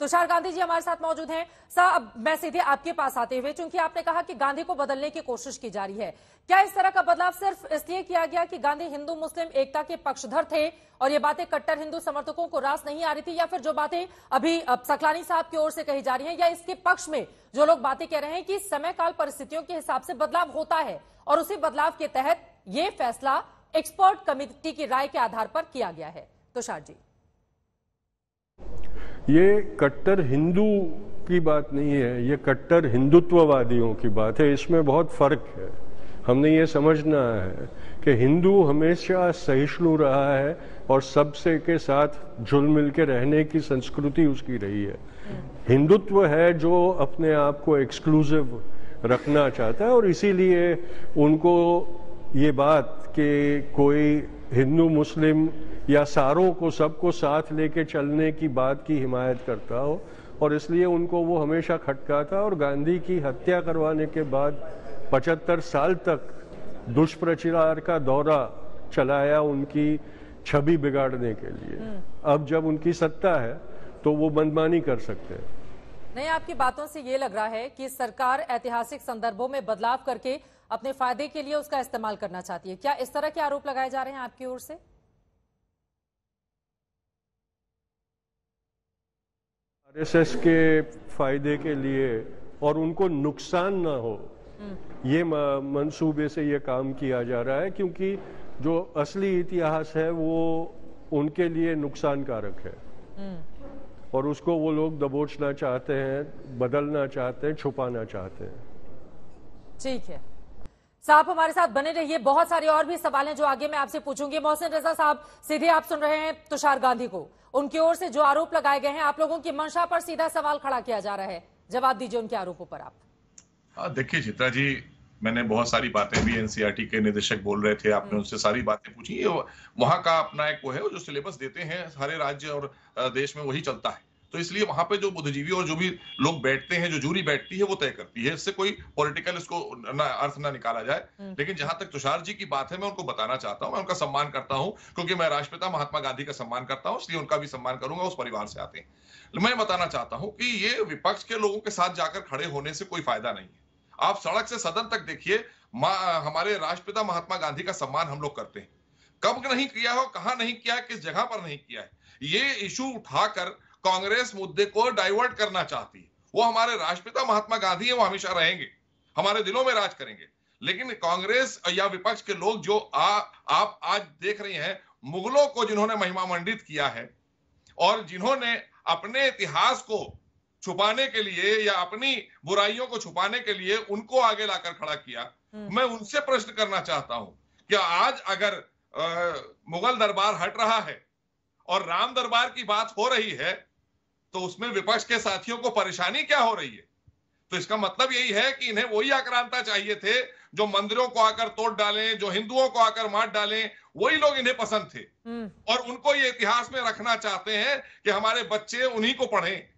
तुषार गांधी जी हमारे साथ मौजूद हैं। सर अब मैं सीधे आपके पास आते हुए, चूँकि आपने कहा कि गांधी को बदलने की कोशिश की जा रही है, क्या इस तरह का बदलाव सिर्फ़ इसलिए किया गया कि गांधी हिंदू, मुस्लिम, एकता के पक्षधर थे और ये बातें कट्टर हिंदू समर्थकों को रास नहीं आ रही थी, या फिर जो बातें अभी सकलानी साहब की ओर से कही जा रही है, या इसके पक्ष में जो लोग बातें कह रहे हैं कि समय काल परिस्थितियों के हिसाब से बदलाव होता है और उसी बदलाव के तहत ये फैसला एक्सपर्ट कमेटी की राय के आधार पर किया गया है। तुषार जी। ये कट्टर हिंदू की बात नहीं है, ये कट्टर हिंदुत्ववादियों की बात है। इसमें बहुत फ़र्क है। हमने ये समझना है कि हिंदू हमेशा सहिष्णु रहा है और सबसे के साथ जुल मिल के रहने की संस्कृति उसकी रही है। हिंदुत्व है जो अपने आप को एक्सक्लूसिव रखना चाहता है और इसीलिए उनको ये बात कि कोई हिंदू मुस्लिम या सारों को सबको साथ लेके चलने की बात की हिमायत करता हो और इसलिए उनको वो हमेशा खटकाता और गांधी की हत्या करवाने के बाद पचहत्तर साल तक दुष्प्रचार का दौरा चलाया उनकी छवि बिगाड़ने के लिए हम्म। अब जब उनकी सत्ता है तो वो मनमानी कर सकते हैं नहीं आपकी बातों से ये लग रहा है कि सरकार ऐतिहासिक संदर्भों में बदलाव करके अपने फ़ायदे के लिए उसका इस्तेमाल करना चाहती है। क्या इस तरह के आरोप लगाए जा रहे हैं आपकी ओर से? आरएसएस के फ़ायदे के लिए और उनको नुकसान ना हो हम्म। ये मंसूबे से ये काम किया जा रहा है क्योंकि जो असली इतिहास है वो उनके लिए नुकसानकारक है। हम्म। और उसको वो लोग दबोचना चाहते हैं बदलना चाहते हैं छुपाना चाहते हैं। ठीक है। साहब हमारे साथ बने रहिए। बहुत सारे और भी सवाल हैं जो आगे मैं आपसे पूछूँगी। मोहसिन रजा साहब सीधे आप सुन रहे हैं तुषार गांधी को। उनकी ओर से जो आरोप लगाए गए हैं आप लोगों की मंशा पर सीधा सवाल खड़ा किया जा रहा है। जवाब दीजिए उनके आरोपों पर आप। देखिए चित्रा जी मैंने बहुत सारी बातें भी एनसीआरटी के निदेशक बोल रहे थे आपने हम्म। उनसे सारी बातें पूछी। वहाँ का अपना एक वो है जो सिलेबस देते हैं हरे राज्य और देश में वही चलता है। तो इसलिए वहाँ पे जो बुद्धिजीवी और जो भी लोग बैठते हैं जो जूरी बैठती है वो तय करती है। इससे कोई पॉलिटिकल इसको ना अर्थ ना निकाला जाए। हम्म। लेकिन जहाँ तक तुषार जी की बात है मैं उनको बताना चाहता हूँ मैं उनका सम्मान करता हूँ क्योंकि मैं राष्ट्रपिता महात्मा गांधी का सम्मान करता हूँ इसलिए उनका भी सम्मान करूँगा उस परिवार से आते हैं। मैं बताना चाहता हूँ कि ये विपक्ष के लोगों के साथ जाकर खड़े होने से कोई फ़ायदा नहीं है। आप सड़क से सदन तक देखिए हमारे राष्ट्रपिता महात्मा गांधी का सम्मान हम लोग करते हैं। कब नहीं किया हो कहा नहीं किया किस जगह पर नहीं किया है ये इशू उठाकर कांग्रेस मुद्दे को डाइवर्ट करना चाहती है। वो हमारे राष्ट्रपिता महात्मा गांधी है वो हमेशा रहेंगे। हमारे दिलों में राज करेंगे। लेकिन कांग्रेस या विपक्ष के लोग जो आ, आप आज देख रहे हैं मुगलों को जिन्होंने महिमा मंडित किया है और जिन्होंने अपने इतिहास को छुपाने के लिए या अपनी बुराइयों को छुपाने के लिए उनको आगे लाकर खड़ा किया हम्म। मैं उनसे प्रश्न करना चाहता हूँ कि आज अगर आ, मुगल दरबार हट रहा है और राम दरबार की बात हो रही है तो उसमें विपक्ष के साथियों को परेशानी क्या हो रही है? तो इसका मतलब यही है कि इन्हें वही आक्रांता चाहिए थे जो मंदिरों को आकर तोड़ डालें जो हिंदुओं को आकर मार डालें वही लोग इन्हें पसंद थे। हम्म। और उनको ये इतिहास में रखना चाहते हैं कि हमारे बच्चे उन्हीं को पढ़ें।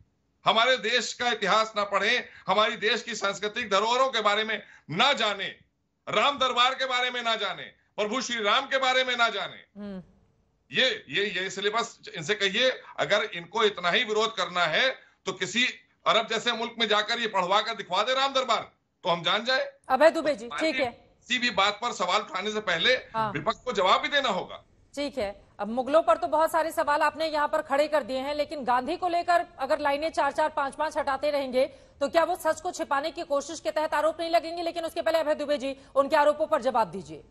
हमारे देश का इतिहास ना पढ़े हमारी देश की सांस्कृतिक धरोहरों के बारे में ना जाने राम दरबार के बारे में ना जाने प्रभु श्री राम के बारे में ना जाने। ये ये ये सिलेबस इनसे कहिए अगर इनको इतना ही विरोध करना है तो किसी अरब जैसे मुल्क में जाकर ये पढ़वा कर दिखवा दे राम दरबार तो हम जान जाए। अभय दुबे जी ठीक है। किसी भी बात पर सवाल उठाने से पहले हाँ। विपक्ष को जवाब भी देना होगा। ठीक है। अब मुगलों पर तो बहुत सारे सवाल आपने यहाँ पर खड़े कर दिए हैं लेकिन गांधी को लेकर अगर लाइनें चार चार पाँच पाँच हटाते रहेंगे तो क्या वो सच को छिपाने की कोशिश के तहत आरोप नहीं लगेंगे? लेकिन उसके पहले अभय दुबे जी उनके आरोपों पर जवाब दीजिए।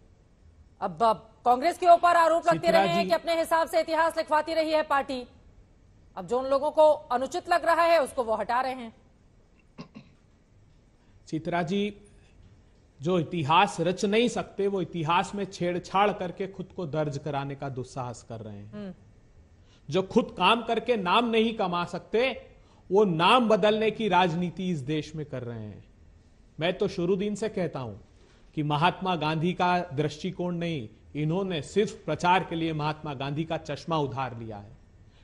अब कांग्रेस के ऊपर आरोप लगते रहे हैं कि अपने हिसाब से इतिहास लिखवाती रही है पार्टी। अब जो उन लोगों को अनुचित लग रहा है उसको वो हटा रहे हैं। चित्रा जी जो इतिहास रच नहीं सकते वो इतिहास में छेड़छाड़ करके खुद को दर्ज कराने का दुस्साहस कर रहे हैं। हम्म। जो खुद काम करके नाम नहीं कमा सकते वो नाम बदलने की राजनीति इस देश में कर रहे हैं। मैं तो शुरू दिन से कहता हूँ कि महात्मा गांधी का दृष्टिकोण नहीं इन्होंने सिर्फ़ प्रचार के लिए महात्मा गांधी का चश्मा उधार लिया है।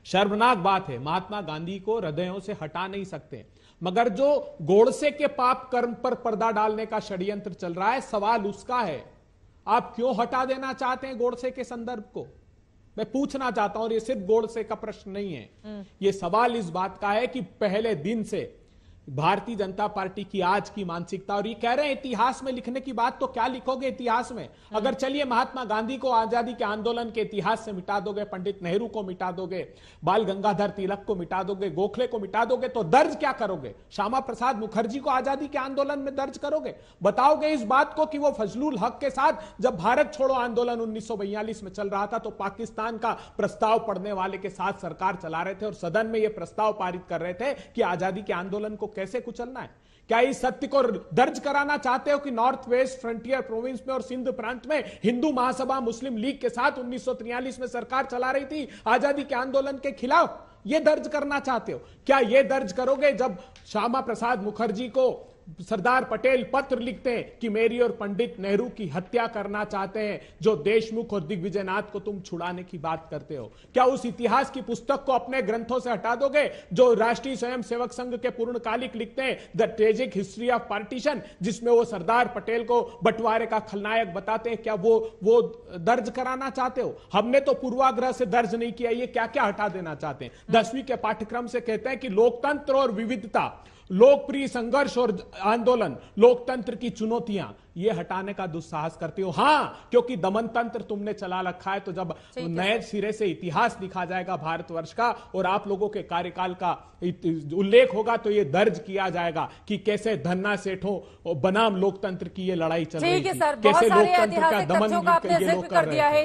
शर्मनाक बात है महात्मा गांधी को हृदयों से हटा नहीं सकते। मगर जो गोड़से के पाप कर्म पर पर्दा डालने का षड्यंत्र चल रहा है सवाल उसका है आप क्यों हटा देना चाहते हैं गोड़से के संदर्भ को? मैं पूछना चाहता हूँ और ये सिर्फ़ गोडसे का प्रश्न नहीं है। ये सवाल इस बात का है कि पहले दिन से भारतीय जनता पार्टी की आज की मानसिकता और ये कह रहे हैं इतिहास में लिखने की बात तो क्या लिखोगे इतिहास में? अगर चलिए महात्मा गांधी को आज़ादी के आंदोलन के इतिहास से मिटा दोगे पंडित नेहरू को मिटा दोगे बाल गंगाधर तिलक को मिटा दोगे गोखले को मिटा दोगे तो दर्ज क्या करोगे? श्यामा प्रसाद मुखर्जी को आज़ादी के आंदोलन में दर्ज करोगे? बताओगे इस बात को कि वो फजलुल हक के साथ जब भारत छोड़ो आंदोलन उन्नीस सौ बयालीस में चल रहा था तो पाकिस्तान का प्रस्ताव पढ़ने वाले के साथ सरकार चला रहे थे और सदन में यह प्रस्ताव पारित कर रहे थे कि आज़ादी के आंदोलन को कैसे कुचलना है? क्या इस सत्य को दर्ज कराना चाहते हो कि नॉर्थ वेस्ट फ्रंटियर प्रोविंस में और सिंध प्रांत में हिंदू महासभा मुस्लिम लीग के साथ उन्नीस में सरकार चला रही थी, आज़ादी के आंदोलन के खिलाफ? ये दर्ज करना चाहते हो? क्या ये दर्ज करोगे जब श्यामा प्रसाद मुखर्जी को सरदार पटेल पत्र लिखते हैं कि मेरी और पंडित नेहरू की हत्या करना चाहते हैं, जो देशमुख और दिग्विजयनाथ को तुम छुड़ाने की बात करते हो। क्या उस इतिहास की पुस्तक को अपने ग्रंथों से हटा दोगे, जो राष्ट्रीय स्वयंसेवक संघ के पूर्णकालिक लिखते हैं the tragic history of partition जिसमें वो सरदार पटेल को बंटवारे का खलनायक बताते हैं? क्या वो वो दर्ज कराना चाहते हो? हमने तो पूर्वाग्रह से दर्ज नहीं किया, ये क्या क्या हटा देना चाहते हैं? दसवीं के पाठ्यक्रम से कहते हैं कि लोकतंत्र और विविधता, लोकप्रिय संघर्ष और आंदोलन लोकतंत्र की चुनौतियाँ ये हटाने का दुस्साहस करते हो। हाँ क्योंकि दमन तंत्र तुमने चला रखा है तो जब नए सिरे से इतिहास लिखा जाएगा भारतवर्ष का और आप लोगों के कार्यकाल का उल्लेख होगा तो ये दर्ज किया जाएगा कि कैसे धन्ना सेठों बनाम लोकतंत्र की ये लड़ाई चल रही है सर कैसे लोकतंत्र का दमन ये लोग कर दिया रहे है